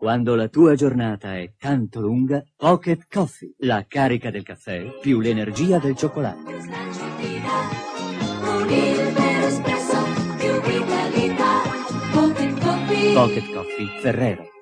Quando la tua giornata è tanto lunga, Pocket Coffee, la carica del caffè più l'energia del cioccolato. Pocket Coffee Ferrero.